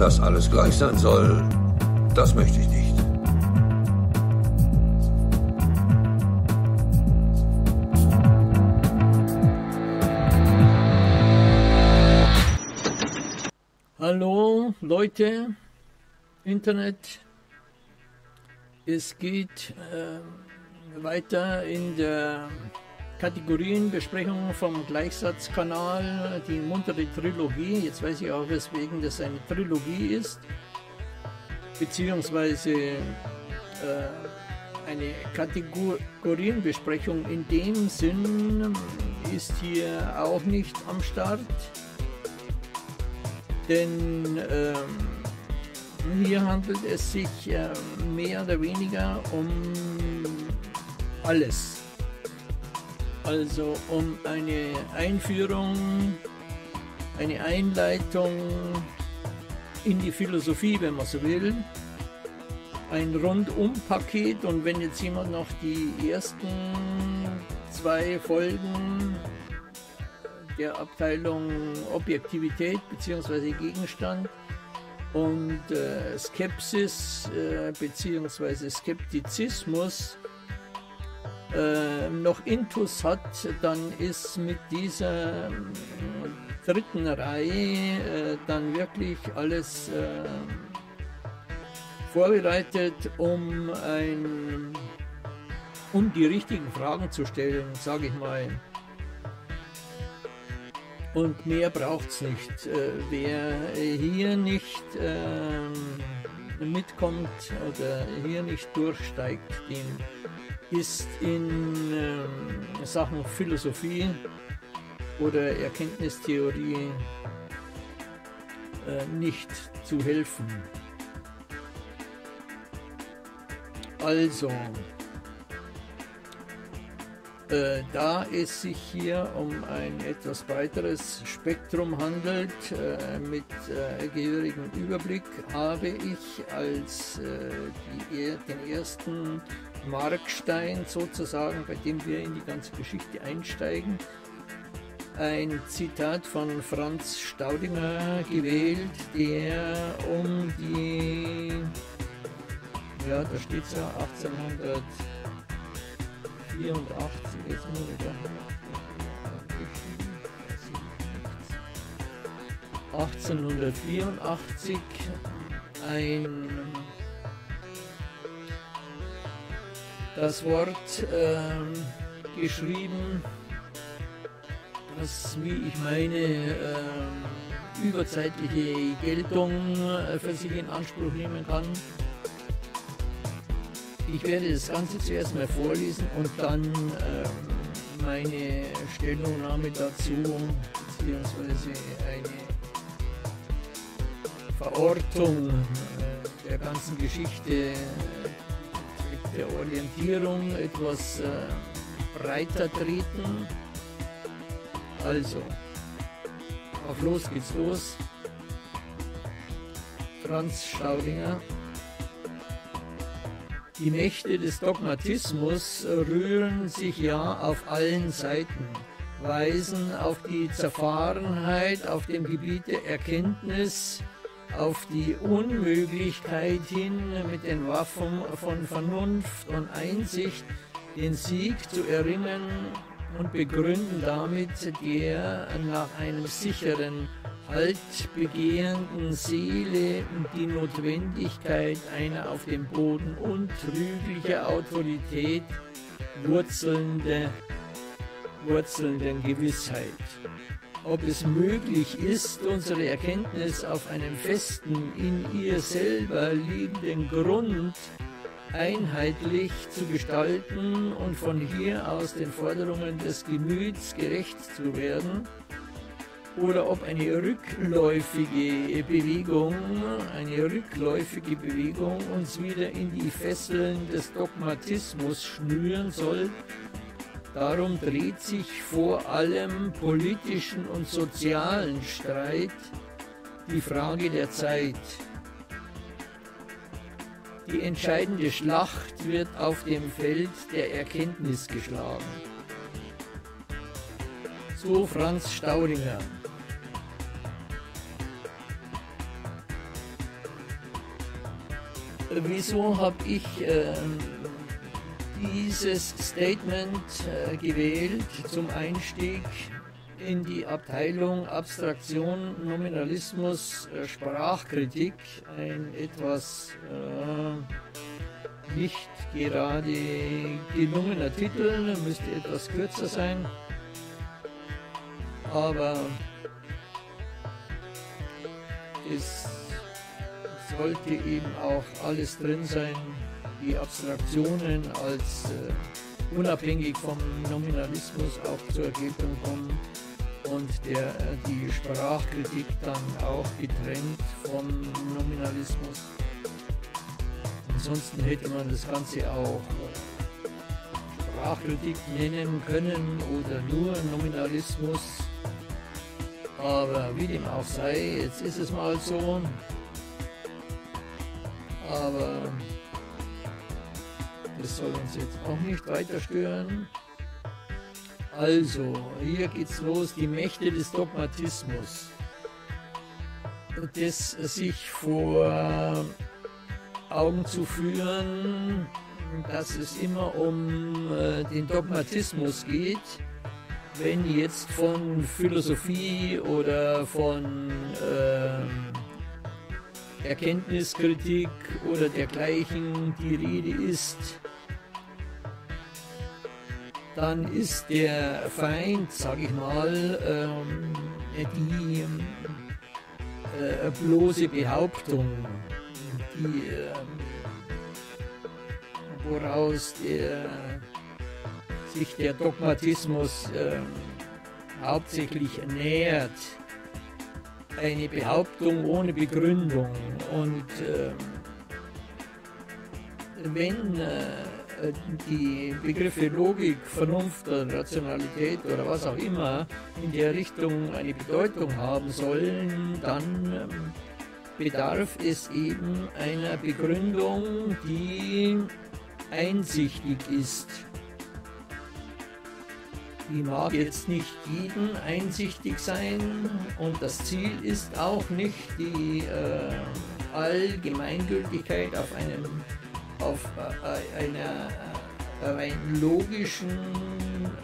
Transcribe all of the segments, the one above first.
Dass alles gleich sein soll, das möchte ich nicht. Hallo Leute, Internet. Es geht äh, weiter in der Kategorienbesprechung vom Gleichsatzkanal, die muntere Trilogie. Jetzt weiß ich auch, weswegen das eine Trilogie ist, beziehungsweise äh, eine Kategorienbesprechung in dem Sinn ist hier auch nicht am Start, denn ähm, hier handelt es sich äh, mehr oder weniger um alles also um eine Einführung, eine Einleitung in die Philosophie, wenn man so will. Ein Rundum-Paket und wenn jetzt jemand noch die ersten zwei Folgen der Abteilung Objektivität bzw. Gegenstand und äh, Skepsis äh, bzw. Skeptizismus äh, noch Intus hat, dann ist mit dieser äh, dritten Reihe äh, dann wirklich alles äh, vorbereitet, um, ein, um die richtigen Fragen zu stellen, sage ich mal. Und mehr braucht es nicht. Äh, wer hier nicht ähm, mitkommt oder hier nicht durchsteigt, dem ist in äh, Sachen Philosophie oder Erkenntnistheorie äh, nicht zu helfen. Also, äh, da es sich hier um ein etwas breiteres Spektrum handelt, äh, mit äh, gehörigem Überblick, habe ich als äh, die, den ersten Markstein sozusagen, bei dem wir in die ganze Geschichte einsteigen, ein Zitat von Franz Staudinger gewählt, der um die, ja, da steht es ja, 1884, jetzt muss ich da 1884 ein das Wort äh, geschrieben, das, wie ich meine, äh, überzeitliche Geltung äh, für sich in Anspruch nehmen kann. Ich werde das Ganze zuerst mal vorlesen und dann ähm, meine Stellungnahme dazu, beziehungsweise eine Verortung äh, der ganzen Geschichte der Orientierung etwas äh, breiter treten. Also, auf los geht's los. Franz Staudinger. Die Mächte des Dogmatismus rühren sich ja auf allen Seiten, weisen auf die Zerfahrenheit auf dem Gebiet der Erkenntnis, auf die Unmöglichkeit hin, mit den Waffen von Vernunft und Einsicht den Sieg zu erringen und begründen damit der nach einem sicheren Halt begehenden Seele die Notwendigkeit einer auf dem Boden untrüglicher Autorität wurzelnde, wurzelnden Gewissheit ob es möglich ist, unsere Erkenntnis auf einem festen, in ihr selber liegenden Grund einheitlich zu gestalten und von hier aus den Forderungen des Gemüts gerecht zu werden, oder ob eine rückläufige Bewegung, eine rückläufige Bewegung uns wieder in die Fesseln des Dogmatismus schnüren soll, Darum dreht sich vor allem politischen und sozialen Streit die Frage der Zeit. Die entscheidende Schlacht wird auf dem Feld der Erkenntnis geschlagen. So Franz Staudinger. wieso habe ich äh, dieses Statement äh, gewählt zum Einstieg in die Abteilung Abstraktion, Nominalismus, äh, Sprachkritik, ein etwas äh, nicht gerade gelungener Titel, müsste etwas kürzer sein, aber es sollte eben auch alles drin sein, die Abstraktionen als äh, unabhängig vom Nominalismus auch zur Ergebung kommen und der, äh, die Sprachkritik dann auch getrennt vom Nominalismus. Ansonsten hätte man das Ganze auch Sprachkritik nennen können oder nur Nominalismus. Aber wie dem auch sei, jetzt ist es mal so. Aber das soll uns jetzt auch nicht weiter stören. Also, hier geht's los, die Mächte des Dogmatismus. Das sich vor Augen zu führen, dass es immer um äh, den Dogmatismus geht, wenn jetzt von Philosophie oder von äh, Erkenntniskritik oder dergleichen die Rede ist, dann ist der Feind, sage ich mal, ähm, die äh, bloße Behauptung, die, äh, woraus der, sich der Dogmatismus äh, hauptsächlich nähert. Eine Behauptung ohne Begründung. Und ähm, wenn äh, die Begriffe Logik, Vernunft oder Rationalität oder was auch immer in der Richtung eine Bedeutung haben sollen, dann ähm, bedarf es eben einer Begründung, die einsichtig ist. Die mag jetzt nicht jedem einsichtig sein und das Ziel ist auch nicht die äh, Allgemeingültigkeit auf einem auf äh, einer äh, rein logischen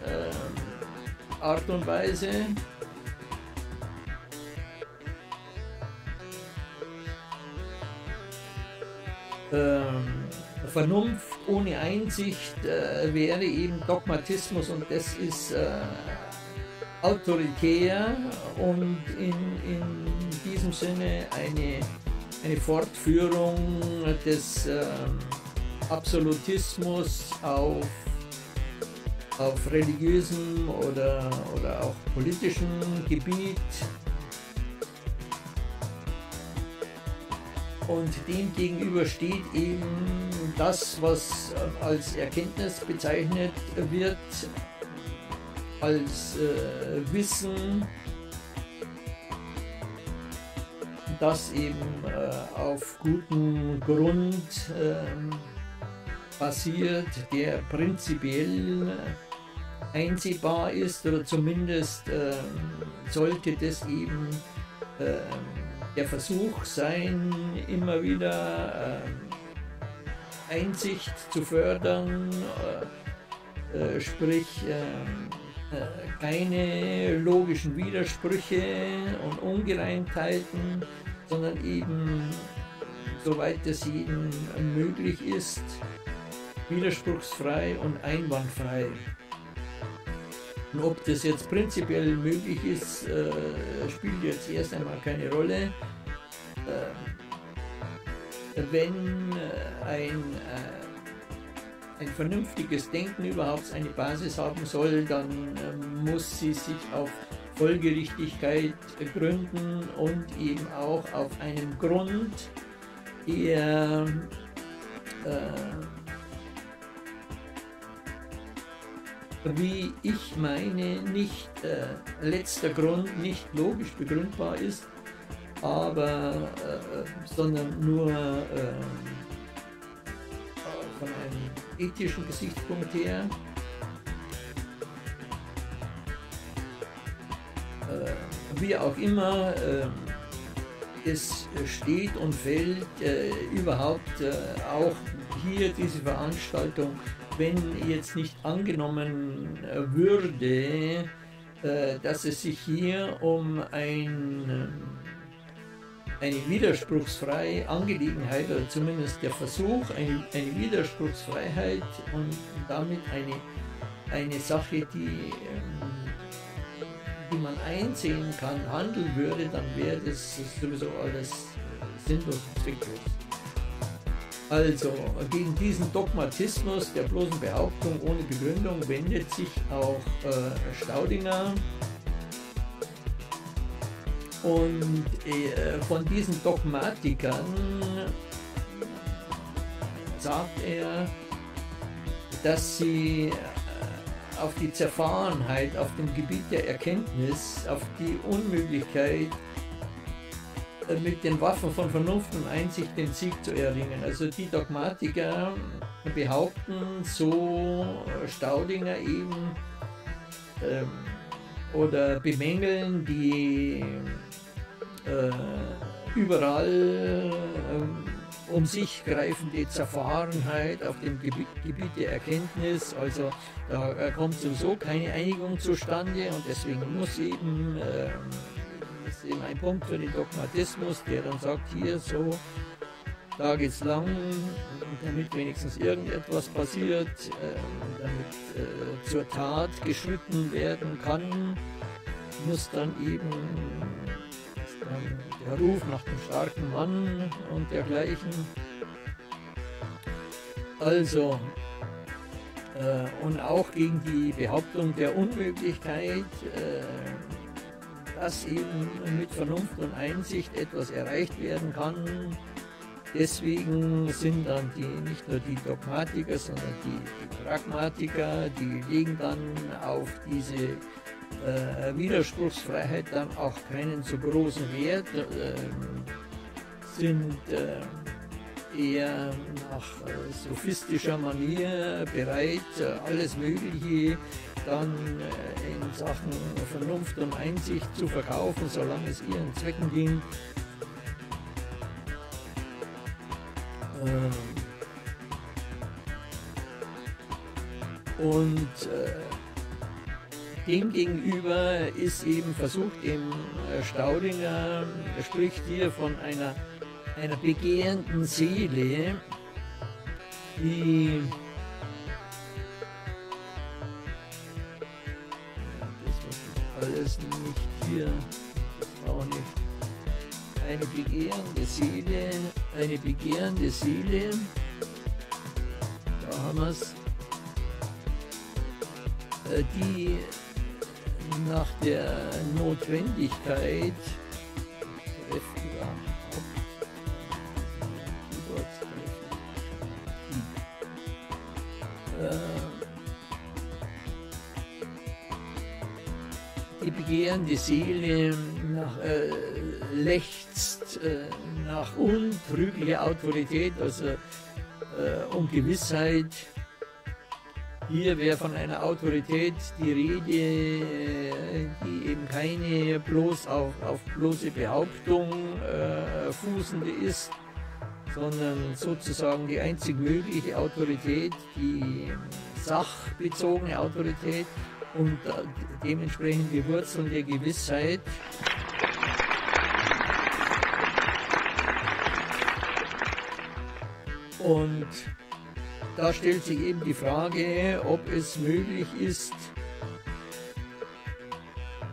äh, Art und Weise. Ähm, Vernunft ohne Einsicht äh, wäre eben Dogmatismus und das ist äh, autoritär und in, in diesem Sinne eine, eine Fortführung des äh, Absolutismus auf, auf religiösem oder, oder auch politischem Gebiet. Und dem gegenüber steht eben das, was als Erkenntnis bezeichnet wird, als äh, Wissen, das eben äh, auf gutem Grund äh, basiert, der prinzipiell einsehbar ist oder zumindest äh, sollte das eben äh, der Versuch sein, immer wieder äh, Einsicht zu fördern, äh, äh, sprich äh, keine logischen Widersprüche und Ungereimtheiten, sondern eben soweit es jedem möglich ist, widerspruchsfrei und einwandfrei. Und ob das jetzt prinzipiell möglich ist, äh, spielt jetzt erst einmal keine Rolle. Äh, wenn äh, ein, äh, ein vernünftiges Denken überhaupt eine Basis haben soll, dann äh, muss sie sich auf Folgerichtigkeit gründen und eben auch auf einem Grund, der wie ich meine, nicht äh, letzter Grund nicht logisch begründbar ist, aber äh, sondern nur äh, von einem ethischen Gesichtspunkt her. Äh, wie auch immer, äh, es steht und fällt äh, überhaupt äh, auch hier diese Veranstaltung, wenn jetzt nicht angenommen äh, würde, äh, dass es sich hier um ein, äh, eine widerspruchsfreie Angelegenheit oder zumindest der Versuch, eine, eine Widerspruchsfreiheit und damit eine, eine Sache, die ähm, die man einsehen kann, handeln würde, dann wäre das sowieso alles sinnlos und zwecklos. Also gegen diesen Dogmatismus der bloßen Behauptung ohne Begründung wendet sich auch äh, Staudinger. Und äh, von diesen Dogmatikern sagt er, dass sie auf die Zerfahrenheit auf dem Gebiet der Erkenntnis, auf die Unmöglichkeit, äh, mit den Waffen von Vernunft und Einsicht den Sieg zu erringen. Also die Dogmatiker behaupten, so Staudinger eben, ähm, oder bemängeln die äh, überall ähm, um sich greifende Zerfahrenheit auf dem Gebiet, Gebiet der Erkenntnis. Also da kommt sowieso keine Einigung zustande und deswegen muss eben, äh, ist eben ein Punkt für den Dogmatismus, der dann sagt, hier so, da geht's lang, damit wenigstens irgendetwas passiert, äh, damit äh, zur Tat geschritten werden kann, muss dann eben der Ruf nach dem starken Mann und dergleichen. Also, äh, und auch gegen die Behauptung der Unmöglichkeit, äh, dass eben mit Vernunft und Einsicht etwas erreicht werden kann. Deswegen sind dann die, nicht nur die Dogmatiker, sondern die, die Pragmatiker, die legen dann auf diese äh, Widerspruchsfreiheit dann auch keinen so großen Wert, äh, sind äh, eher nach äh, sophistischer Manier bereit, äh, alles Mögliche dann äh, in Sachen Vernunft und Einsicht zu verkaufen, solange es ihren Zwecken dient. Ähm, und Demgegenüber ist eben versucht, im äh, Staudinger spricht hier von einer, einer begehrenden Seele, die alles nicht hier, auch nicht. Eine begehrende Seele, eine begehrende Seele, da haben wir es, äh, die nach der Notwendigkeit die begehrende Seele nach, äh, lechzt äh, nach untrüglicher Autorität, also äh, um Gewissheit, hier wäre von einer Autorität die Rede, die eben keine bloß auf, auf bloße Behauptung äh, fußende ist, sondern sozusagen die einzig mögliche Autorität, die sachbezogene Autorität und dementsprechend die Wurzeln der Gewissheit. Und da stellt sich eben die Frage, ob es möglich ist,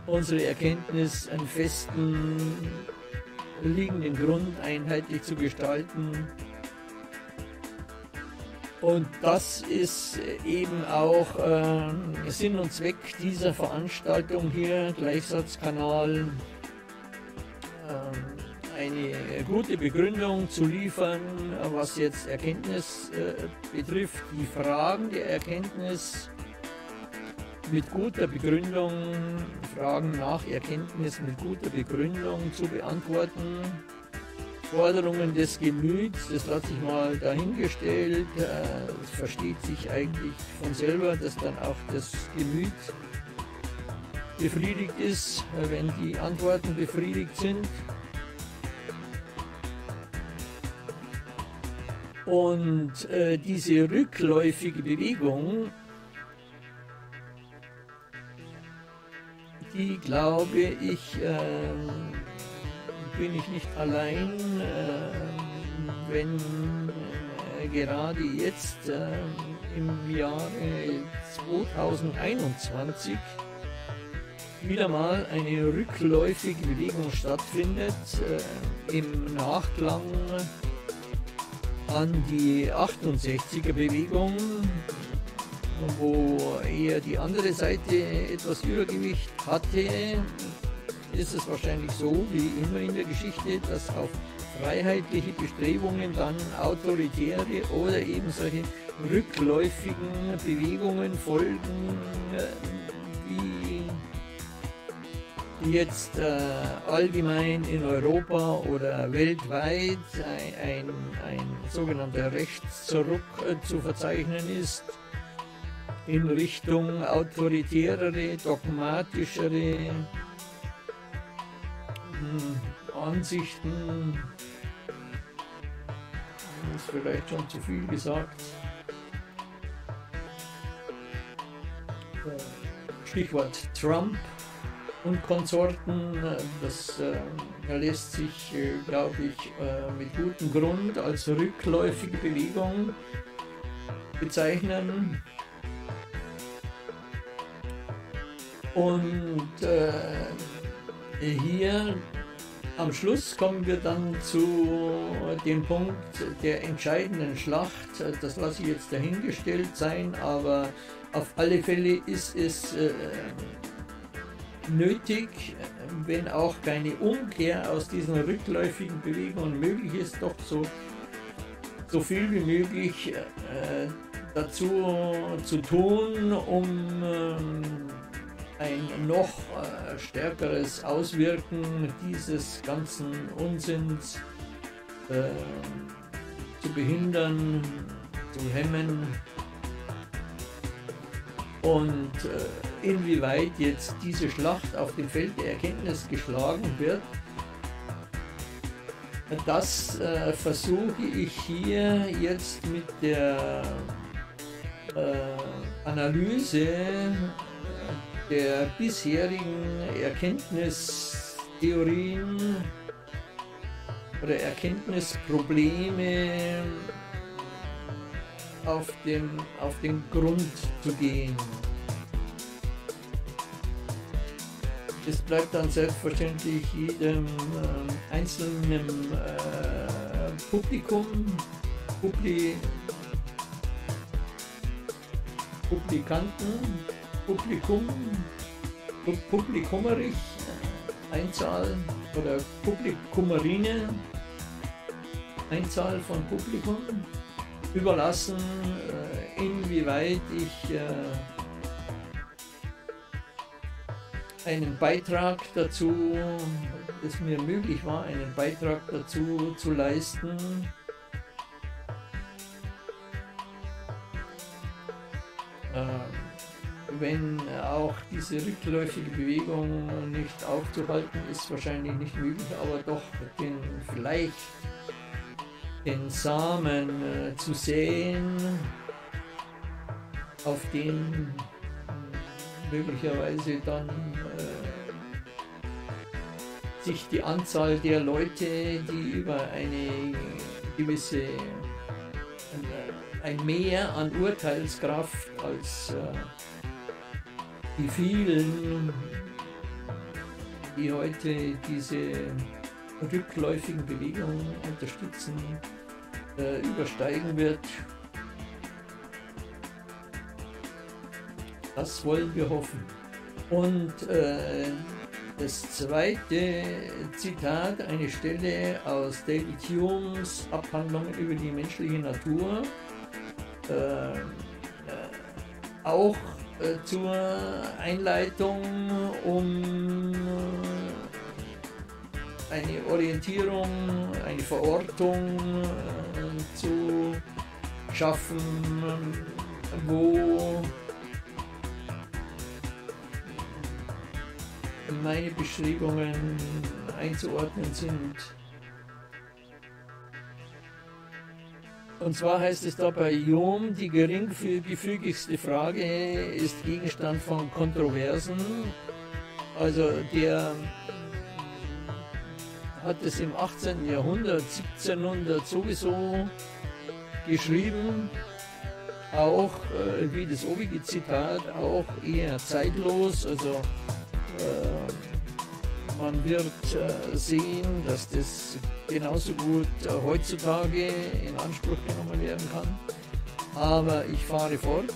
unsere Erkenntnis einen festen liegenden Grund einheitlich zu gestalten. Und das ist eben auch äh, Sinn und Zweck dieser Veranstaltung hier, Gleichsatzkanal. Ähm, eine gute Begründung zu liefern, was jetzt Erkenntnis äh, betrifft, die Fragen der Erkenntnis mit guter Begründung, Fragen nach Erkenntnis mit guter Begründung zu beantworten. Forderungen des Gemüts, das hat sich mal dahingestellt. Äh, es versteht sich eigentlich von selber, dass dann auch das Gemüt befriedigt ist, äh, wenn die Antworten befriedigt sind. Und äh, diese rückläufige Bewegung, die glaube ich, äh, bin ich nicht allein, äh, wenn äh, gerade jetzt äh, im Jahre 2021 wieder mal eine rückläufige Bewegung stattfindet, äh, im Nachklang an die 68er Bewegung, wo eher die andere Seite etwas Übergewicht hatte, ist es wahrscheinlich so wie immer in der Geschichte, dass auf freiheitliche Bestrebungen dann autoritäre oder eben solche rückläufigen Bewegungen folgen, wie jetzt äh, allgemein in Europa oder weltweit ein, ein, ein sogenannter Rechtszurück äh, zu verzeichnen ist in Richtung autoritärere, dogmatischere Ansichten. Das ist vielleicht schon zu viel gesagt. Stichwort Trump und Konsorten. Das äh, lässt sich, äh, glaube ich, äh, mit gutem Grund als rückläufige Bewegung bezeichnen. Und äh, hier am Schluss kommen wir dann zu dem Punkt der entscheidenden Schlacht. Das lasse ich jetzt dahingestellt sein, aber auf alle Fälle ist es äh, nötig, wenn auch keine Umkehr aus diesen rückläufigen Bewegungen möglich ist, doch so, so viel wie möglich äh, dazu zu tun, um äh, ein noch äh, stärkeres Auswirken dieses ganzen Unsinns äh, zu behindern, zu hemmen. Und äh, inwieweit jetzt diese Schlacht auf dem Feld der Erkenntnis geschlagen wird, das äh, versuche ich hier jetzt mit der äh, Analyse der bisherigen Erkenntnistheorien oder Erkenntnisprobleme auf, dem, auf den Grund zu gehen. Es bleibt dann selbstverständlich jedem äh, einzelnen äh, Publikum, Publi, Publikanten, Publikum, Publikumerich äh, Einzahl oder Publikumerine, Einzahl von Publikum überlassen, äh, inwieweit ich äh, einen Beitrag dazu, es mir möglich war, einen Beitrag dazu zu leisten, wenn auch diese rückläufige Bewegung nicht aufzuhalten ist, wahrscheinlich nicht möglich, aber doch den vielleicht den Samen äh, zu säen, auf den möglicherweise dann äh, sich die Anzahl der Leute, die über eine gewisse ein Mehr an Urteilskraft als äh, die vielen, die heute diese rückläufigen Bewegungen unterstützen, äh, übersteigen wird. Das wollen wir hoffen. Und äh, das zweite Zitat, eine Stelle aus David Humes Abhandlungen über die menschliche Natur, äh, äh auch zur Einleitung, um eine Orientierung, eine Verortung äh, zu schaffen, wo meine Beschreibungen einzuordnen sind. Und zwar heißt es da bei Jom, die geringfügigste Frage ist Gegenstand von Kontroversen. Also der hat es im 18. Jahrhundert, 1700 sowieso geschrieben, auch äh, wie das obige Zitat, auch eher zeitlos. Also äh, man wird äh, sehen, dass das genauso gut äh, heutzutage in Anspruch genommen werden kann. Aber ich fahre fort.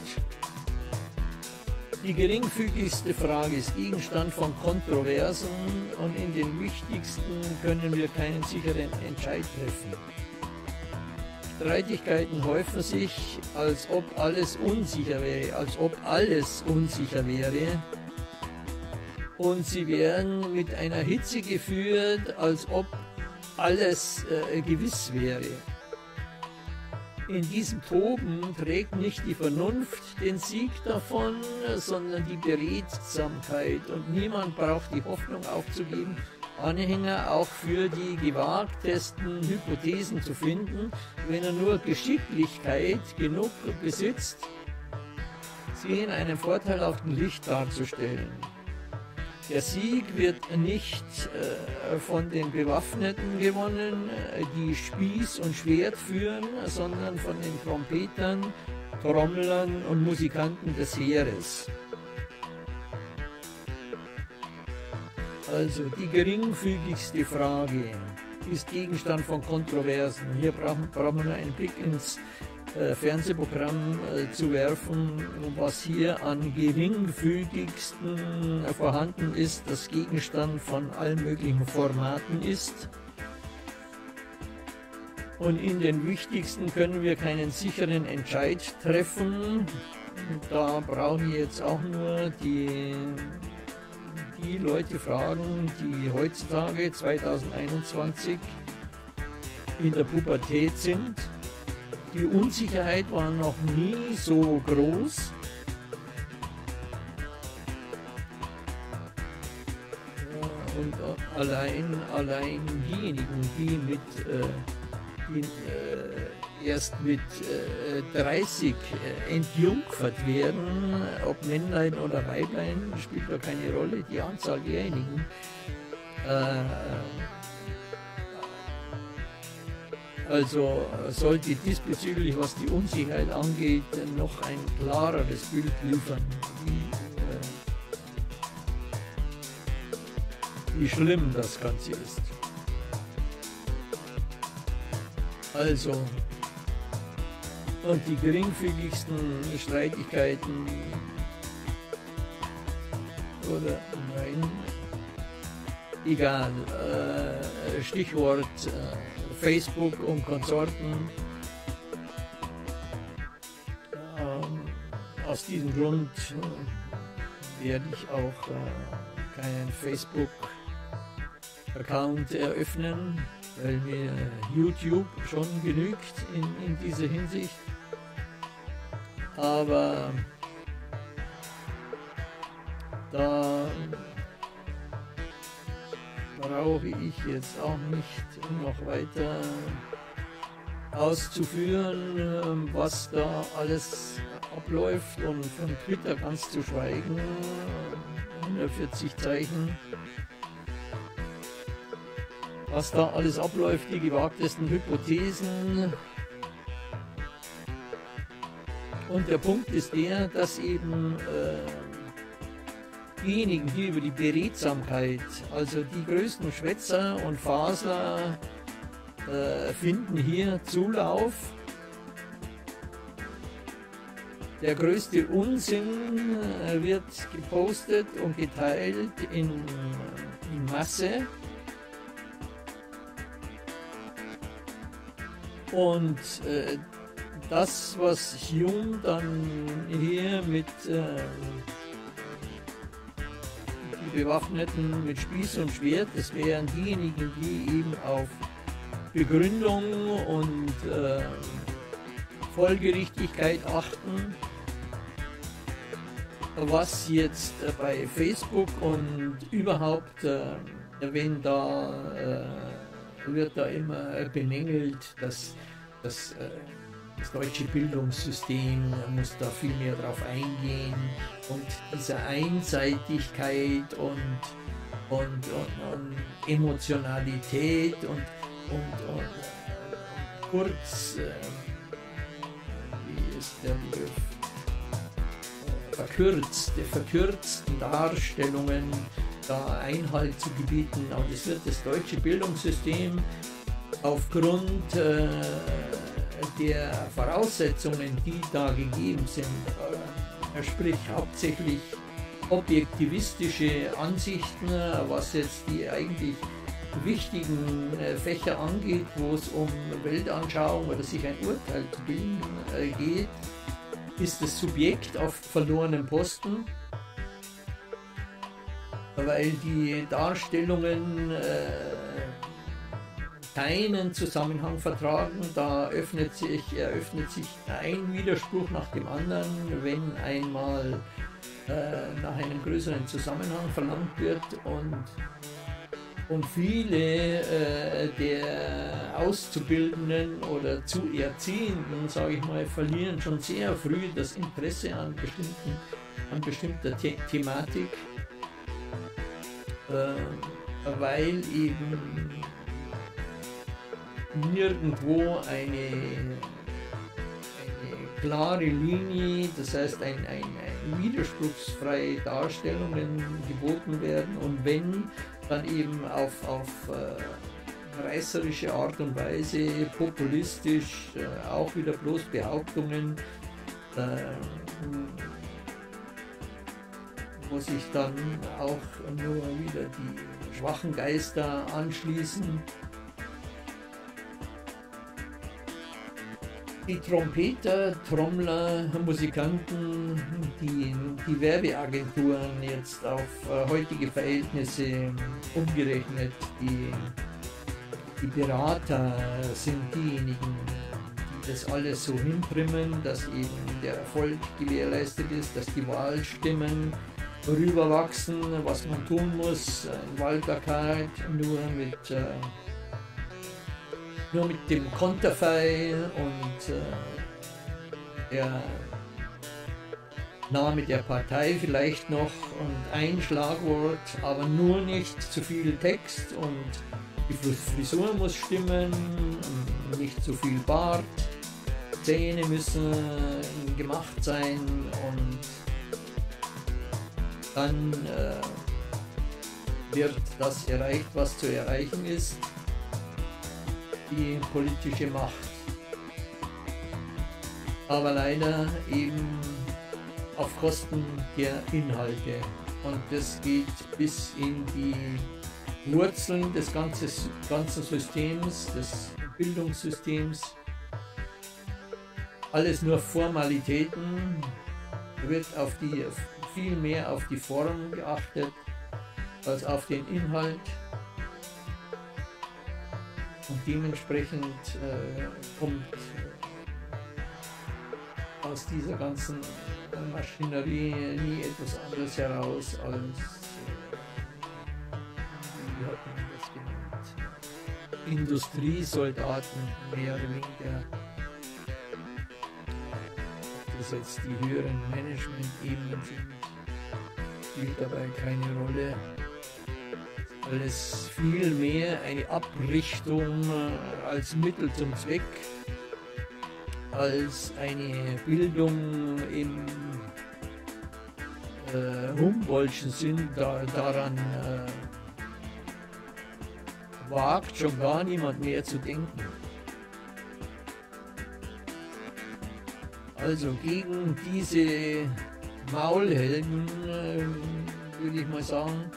Die geringfügigste Frage ist Gegenstand von Kontroversen und in den wichtigsten können wir keinen sicheren Entscheid treffen. Streitigkeiten häufen sich, als ob alles unsicher wäre, als ob alles unsicher wäre. Und sie werden mit einer Hitze geführt, als ob alles äh, gewiss wäre. In diesem Toben trägt nicht die Vernunft den Sieg davon, sondern die Beredsamkeit. Und niemand braucht die Hoffnung aufzugeben, Anhänger auch für die gewagtesten Hypothesen zu finden, wenn er nur Geschicklichkeit genug besitzt, sie in einem vorteilhaften Licht darzustellen. Der Sieg wird nicht äh, von den Bewaffneten gewonnen, die Spieß und Schwert führen, sondern von den Trompetern, Trommlern und Musikanten des Heeres. Also die geringfügigste Frage ist Gegenstand von Kontroversen. Hier brauchen, wir einen Blick ins Fernsehprogramm äh, zu werfen, was hier an geringfügigsten vorhanden ist, das Gegenstand von allen möglichen Formaten ist. Und in den wichtigsten können wir keinen sicheren Entscheid treffen. Da brauchen wir jetzt auch nur die, die Leute fragen, die heutzutage 2021 in der Pubertät sind die Unsicherheit war noch nie so groß. Und allein, allein diejenigen, die mit äh, die, äh, erst mit äh, 30 äh, entjungfert werden, ob Männlein oder Weiblein, spielt da keine Rolle, die Anzahl derjenigen. Äh, Also sollte diesbezüglich, was die Unsicherheit angeht, noch ein klareres Bild liefern, wie, äh, wie schlimm das Ganze ist. Also, und die geringfügigsten Streitigkeiten oder nein, egal, äh, Stichwort äh, Facebook und Konsorten. Ähm, aus diesem Grund äh, werde ich auch äh, keinen Facebook-Account eröffnen, weil mir YouTube schon genügt in, in dieser Hinsicht. Aber da brauche ich jetzt auch nicht noch weiter auszuführen, ähm, was da alles abläuft und von Twitter ganz zu schweigen. 140 Zeichen. Was da alles abläuft, die gewagtesten Hypothesen. Und der Punkt ist der, dass eben äh, diejenigen, die über die Beredsamkeit, also die größten Schwätzer und Fasler, äh, finden hier Zulauf. Der größte Unsinn äh, wird gepostet und geteilt in, in Masse. Und äh, das, was Hume dann hier mit äh, Bewaffneten mit Spieß und Schwert, das wären diejenigen, die eben auf Begründung und äh, Folgerichtigkeit achten. Was jetzt äh, bei Facebook und überhaupt, äh, wenn da äh, wird da immer bemängelt, dass, dass äh, das deutsche Bildungssystem muss da viel mehr drauf eingehen und diese Einseitigkeit und, und, und, und Emotionalität und, und, kurz, äh, wie ist der Begriff, verkürzte, verkürzten Darstellungen da Einhalt zu gebieten. Aber das wird das deutsche Bildungssystem aufgrund äh, der Voraussetzungen, die da gegeben sind, äh, sprich hauptsächlich objektivistische Ansichten, was jetzt die eigentlich wichtigen äh, Fächer angeht, wo es um Weltanschauung oder sich ein Urteil zu bilden äh, geht, ist das Subjekt auf verlorenem Posten, weil die Darstellungen äh, keinen Zusammenhang vertragen. Da öffnet sich, eröffnet sich ein Widerspruch nach dem anderen, wenn einmal äh, nach einem größeren Zusammenhang verlangt wird und und viele äh, der Auszubildenden oder zu Erziehenden, sage ich mal, verlieren schon sehr früh das Interesse an, bestimmten, an bestimmter The Thematik, äh, weil eben nirgendwo eine, eine klare Linie, das heißt ein, ein, ein widerspruchsfreie Darstellungen geboten werden. Und wenn dann eben auf, auf äh, reißerische Art und Weise, populistisch, äh, auch wieder bloß Behauptungen, äh, wo sich dann auch nur wieder die schwachen Geister anschließen die Trompeter, Trommler, Musikanten, die, die Werbeagenturen jetzt auf äh, heutige Verhältnisse umgerechnet, die, die Berater sind diejenigen, die das alles so hintrimmen, dass eben der Erfolg gewährleistet ist, dass die Wahlstimmen rüberwachsen, was man tun muss, ein Wahlplakat nur mit äh, nur mit dem Konterfei und äh, der Name der Partei vielleicht noch und ein Schlagwort, aber nur nicht zu viel Text und die Frisur muss stimmen, nicht zu viel Bart, Zähne müssen gemacht sein und dann äh, wird das erreicht, was zu erreichen ist die politische Macht. Aber leider eben auf Kosten der Inhalte. Und das geht bis in die Wurzeln des ganzen, Systems, des Bildungssystems. Alles nur Formalitäten, wird auf die, viel mehr auf die Form geachtet als auf den Inhalt. Dementsprechend äh, kommt äh, aus dieser ganzen Maschinerie nie etwas anderes heraus als, äh, wie hat man das genannt, Industriesoldaten, mehr oder weniger. Das jetzt die höheren Management-Ebenen sind, spielt dabei keine Rolle weil es vielmehr eine Abrichtung äh, als Mittel zum Zweck als eine Bildung im äh, Humboldtschen Sinn da, daran äh, wagt schon gar niemand mehr zu denken. Also gegen diese Maulhelden äh, würde ich mal sagen,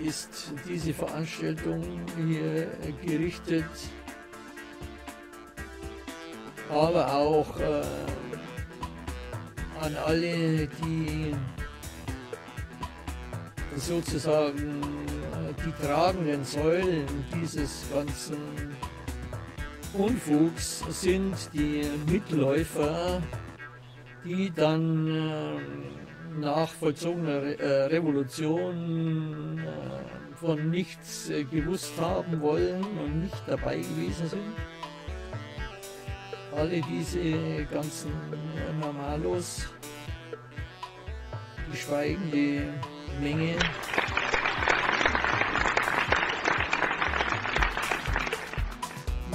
ist diese Veranstaltung hier gerichtet, aber auch äh, an alle, die sozusagen äh, die tragenden Säulen dieses ganzen Unfugs sind, die Mitläufer, die dann äh, nach vollzogener äh, Revolution äh, von nichts äh, gewusst haben wollen und nicht dabei gewesen sind. alle diese ganzen Normalos, die schweigende Menge,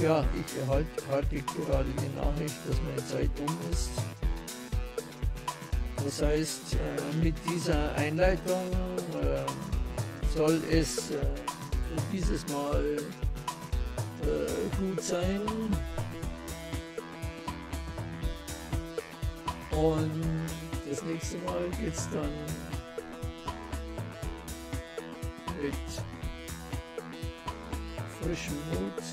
Ja, ich erhalte gerade die Nachricht, dass meine Zeit um ist. Das heißt, äh, mit dieser Einleitung äh, soll es äh, dieses Mal gut sein. Und das nächste Mal geht es dann mit frischem Mut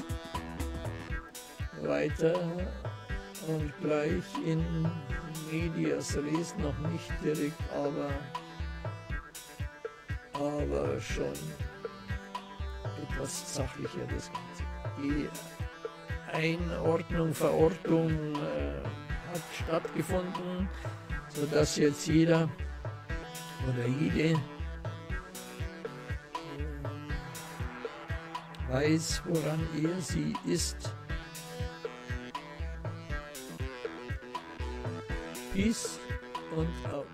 weiter und gleich in Medias Res noch nicht direkt, aber, aber schon etwas sachlicher das Ganze. Die Einordnung, Verortung äh, hat stattgefunden, sodass jetzt jeder oder jede äh, weiß, woran er sie ist. Peace und out.